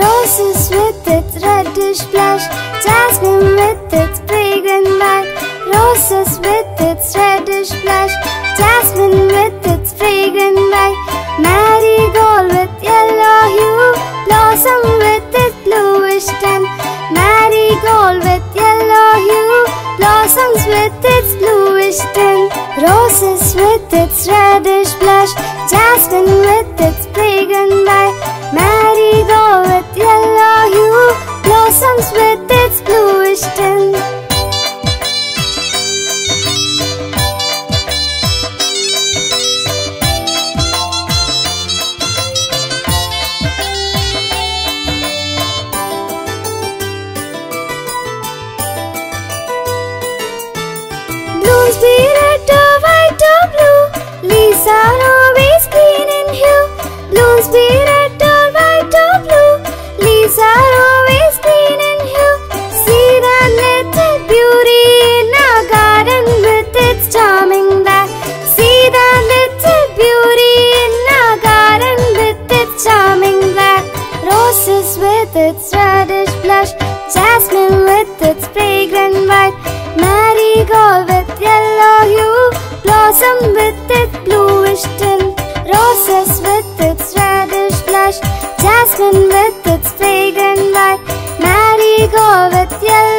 Roses with its reddish blush, jasmine with its fragrant bud. Roses with its reddish blush, jasmine with its fragrant bud. Marigold with yellow hue, blossom with its bluish stem. Marigold with yellow hue, blossoms with its bluish stem. Roses with its reddish blush, jasmine with its be red or white or blue. Are always green in hue. Blues be red or white or blue. Are always green in hue. See the little beauty in our garden with its charming back. See the little beauty in our garden with its charming black. Roses with its reddish blush. Jasmine with its fragrant white. Yellow hue, blossom with its bluish tint. Roses with its reddish blush, jasmine with its fragrant white. Marigold with yellow